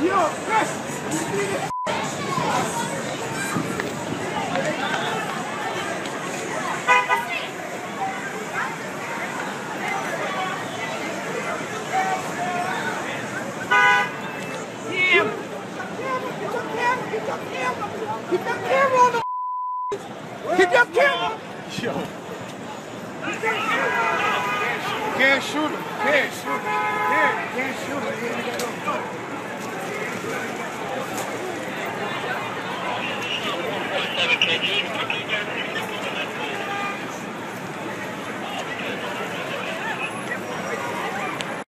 Yo, Chris! Keep that camera on the Keep that camera! Yo. Can't shoot him. Can't shoot him. Can't, can't shoot him. He ain't got no gun. Seven KG.